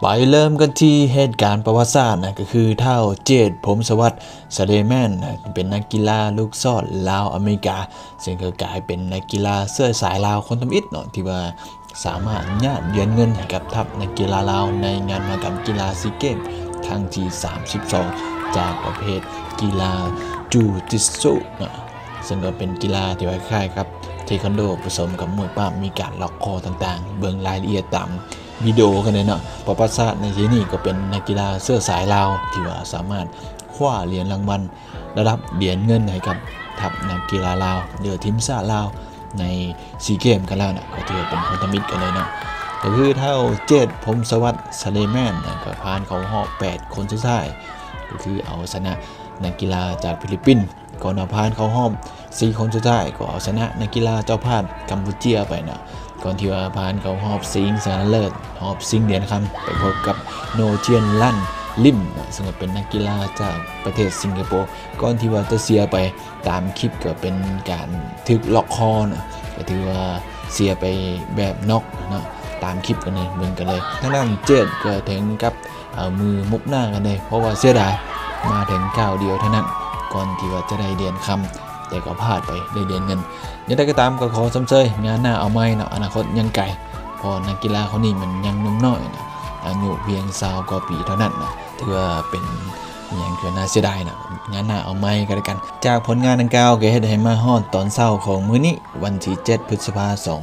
ไปเริ่มกันที่เหตุการณ์ประวัติศาสตร์นะก็คือเท่าเจดผมสวัสดิ์สเลแมนนะเป็นนักกีฬาลูกซอดลาวอเมริกา ซึ่งก็กลายเป็นนักกีฬาเสื้อสายลาวคนทำอิฐเนาะที่ว่าสามารถญาติเยือนเงินให้กับทัพนักกีฬาลาวในงานมหกรรมกีฬาซีเกมครั้งที่ 32 จากประเภทกีฬาจูจิสุนะซึ่งก็เป็นกีฬาที่คล้ายๆครับเทควันโดผสมกับมวยปั้มมีการล็อกคอต่างๆ เบื้องรายละเอียดตาม วิดีโอกันเลยเนาะประวัติศาสตร์ในที่นี้ก็เป็นนักกีฬาเสื้อสายลาวที่ว่าสามารถคว้าเหรียญรางวัลระดับเหรียญเงินให้กับทัพนักกีฬาลาวเดือทีมชาติลาวในซีเกมกันแล้วนะก็ถือเป็นพันธมิตรกันเลยเนาะก็คือเท่าเจดพมสวัสดิ์สเลแมนนะก็ผ่านเขาหอบ8 คนสุดท้ายก็คือเอาชนะนักกีฬาจากฟิลิปปินส์ก่อนผ่านเขาหอบ4 คนสุดท้ายก็เอาชนะนักกีฬาเจ้าภาพกัมพูเชียไปนะ ก่อนที่ว่าผ่านเขาหอบซิงสารเลิศหอบซิงเดียนคำไปพบกับโนเจียนลั่นลิมซึ่งเป็นนักกีฬาจากประเทศสิงคโปร์ก่อนที่ว่าจะเสียไปตามคลิปก็เป็นการทึกล็อกคอนะก็ถือว่าเสียไปแบบน็อกนะตามคลิปกันเลยเหมือนกันเลยทั้งนั้นเจ็ดก็ถึงกับเอามือมุกหน้ากันเลย เพราะว่าเสียดายมาถึงก้าวเดียวเท่านั้น ก่อนที่ว่าจะได้เดียนคำ แต่ก็พลาดไปได้เดียนเงินยังได้ก็ตามก็ขอสำเชยงานหน้าเอาไม่นะอนาคตยังไกลเพอนักกีฬาคนนี้มันยังนุ่มน้อยนะอายุเพียงสาวกว่าปีเท่านั้นนะถือว่าเป็นอย่างเกินน่าเสียดายนะงานหน้าเอาไม่ก็แล้วกัน จากผลงานดังกล่าวก็เฮ็ดให้มาฮอดตอนเช้าของมื้อนี้วันที่7พฤษภาคม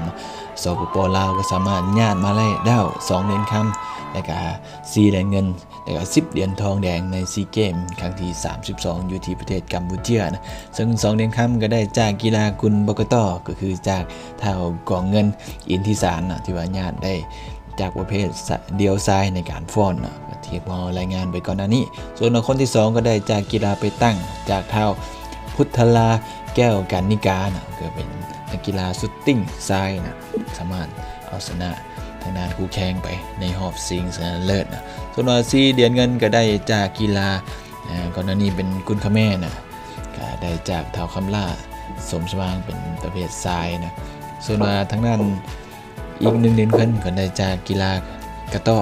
2023สปปลาวก็สามารถญาติมาได้ดาว2เหรียญคำ แล้วก็4เหรียญเงินแล้วก็10 เหรียญทองแดงในซีเกม ครั้งที่ 32 อยู่ที่ประเทศกัมพูเชียนะซึ่ง2เหรียญคำก็ได้จากกีฬากุลบกตก็คือจากเท่ากองเงินอินทิสารนะที่ว่าญาติได้จากประเภทเดียวซ้ายในการฟ้อนที่พอรายงานไปก่อนหน้านี้ ส่วนคนที่ 2 ก็ได้จากกีฬาไปตั้งจากเท่าพุทธลาแก้วกันนิกานะก็เป็นนักกีฬาสุดติ้งซ้ายนะสามารถเอาชนะ ทางด้านคู่แข่งไปในหอบซิงชนะเลิศนะส่วนว่าซีเดียนเงินก็ได้จากกีฬาก่อนหน้านี้เป็นกุนคาแม่นะก็ได้จากเท่าคำล่าสมสว่างเป็นประเภททรายนะส่วนว่าทางด้านอีกหนึ่งเด่นเงินก็ได้จากกีฬากระต้อ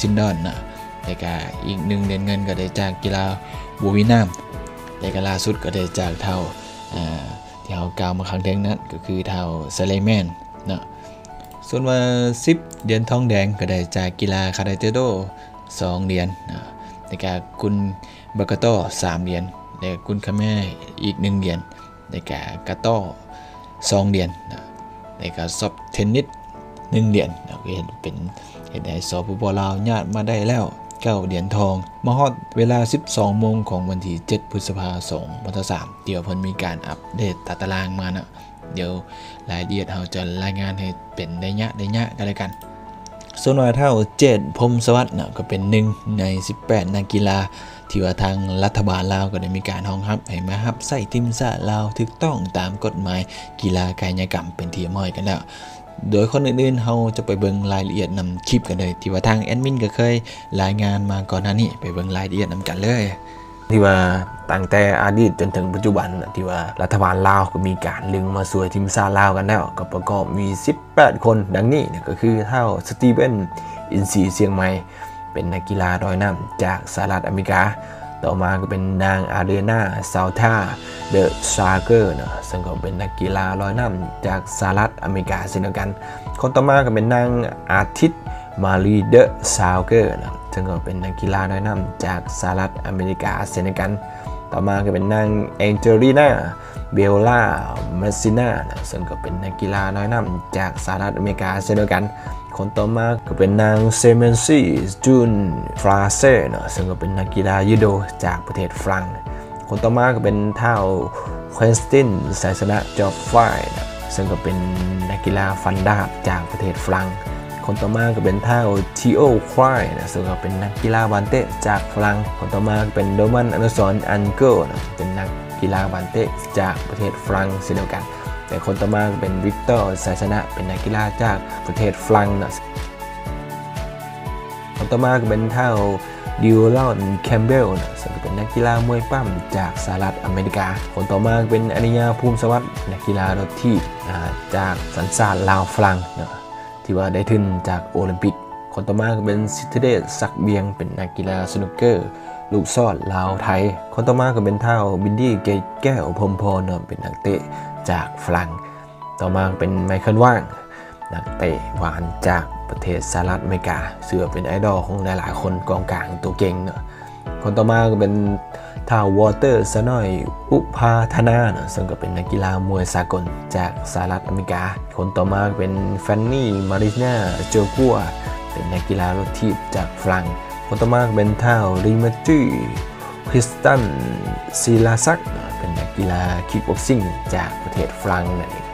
ซินดอนนะแต่ก็อีกหนึ่งเด่นเงินก็ได้จากกีฬาบูวินามแต่ก็ล่าสุดก็ได้จากเท่าที่เรากล่าวมาครั้งแรกนั้นก็คือเท่าเซเลแมนนะ ส่วนว่า 10 เหรียญทองแดงก็ได้จากกีฬาคาราเตโด2เหรียญในะแต่ก็กุนบากาโต้3เหรียญแต่กุนคาแม่อีก 1เหรียญแต่ก็กาโต้2เหรียญในะแต่ก็ซอฟเทนนิส1เหรียญเราก็เห็นเป็นเห็นได้สปปลาวญาติมาได้แล้วเก้าเหรียญทองมาฮอดเวลา 12 โมงของวันที่ 7 พฤษภาคมวันที่3เดี๋ยวเพิ่นมีการอัปเดตตารางมานะ เดี๋ยวรายละเอียดเราจะรายงานให้เป็นได้ยะได้ยะกันเลยกัน ส่วนว่าเท่าเจ็ดพมสวัสดิ์นะก็เป็นหนึ่งใน 18 นักกีฬา ที่ว่าทางรัฐบาลลาวก็ได้มีการห้องรับให้มาฮับใส่ทีมชาติลาวถูกต้องตามกฎหมายกีฬากายกรรมเป็นที่ม้อยกันแล้วโดยคนอื่นๆ เราจะไปเบิ่งรายละเอียดนำคลิปกันเลย ที่ว่าทางแอดมินก็เคยรายงานมาก่อนหน้านี้ไปเบิ่งรายละเอียดนำกันเลย ที่ว่าตั้งแต่อดีตจนถึงปัจจุบันที่ว่ารัฐบาลลาวก็มีการลึงมาสวยทีมชาติลาวกันแล้ว ก็ประกอบมี 18 คนดังนี้เนี่ยก็คือเท่าสตีเวนอินซีเชียงใหม่ เป็นนักกีฬาดอยน้ำจากสหรัฐอเมริกา ต่อมาก็เป็นนางอาเรนาซาวท่าเดอะชาร์เกอร์นะซึ่งก็เป็นนักกีฬาลอยน้ำจากสหรัฐอเมริกาเช่นเดียวกัน คนต่อมาก็เป็นนางอาทิตย์มารีเดอะซาวเกอร์นะ ซึ่งก็เป็นนักกีฬาดอยน้ำจากสหรัฐอเมริกาเช่นกัน ต่อมาก็เป็นนางแองเจลีนาเบลล่ามาซินาซึ่งก็เป็นนักกีฬาน้อยน้ำจากสหรัฐอเมริกาเช่นเดียวกัน คนต่อมาก็เป็นนางเซเมนซีจูนฟราเซ่นะซึ่งก็เป็นนักกีฬายูโดจากประเทศฝรั่งคนต่อมาก็เป็นเท่าควนสตินไซสนะจอฟไฟนะซึ่งก็เป็นนักกีฬาฟันดาบจากประเทศฝรั่ง คนต่อมาก็เป็นเท่าทีโอควายนะซึ่งก็เป็นนักกีฬาบันเตะจากฝรั่งคนต่อมาเป็นโดมันอนุสรอันเกิลนะเป็นนักกีฬาบันเตะจากประเทศฝรั่งเช่นเดียวกัน แต่คนต่อมาเป็นวิกเตอร์ไซสนะเป็นนักกีฬาจากประเทศฝรั่งนะคนต่อมาก็เป็นเท่าดิวลอนแคมเบลนะซึ่งเป็นนักกีฬามวยปั้มจากสหรัฐอเมริกา คนต่อมาเป็นอนิยาภูมิสวัสดิ์นักกีฬารถที่จากสัญชาติลาวฝรั่งนะ ที่ว่าได้ทุนจากโอลิมปิก คนต่อมาเป็นสิทเดชศักเบียง เป็นนักกีฬาสนุกเกอร์ ลูกซอดลาวไทย คนต่อมาก็เป็นเท่าบินดี้เกแก้วพรมพรเนาะเป็นนักเตะจากฝรั่งต่อมาเป็นไมเคิลว่าง นักเตะหวานจากประเทศสหรัฐอเมริกา เสือเป็นไอดอลของหลายๆ คนกองกลางตัวเก่งเนาะ คนต่อมาก็เป็นท่าวอเตอร์ซะหน่อยอุพาธนาเนะซึ่งก็เป็นนักกีฬามวยสากลจากสหรัฐอเมริกา คนต่อมาเป็นแฟนนี่มารินาโจกัวเป็นนักกีฬารถทีบจากฝรั่งคนต่อมาเป็นท่าวริมาจีคริสตันซีลาซักเนาะเป็นนักกีฬาคิกบ็อกซิ่งจากประเทศฝรั่งนั่นเอง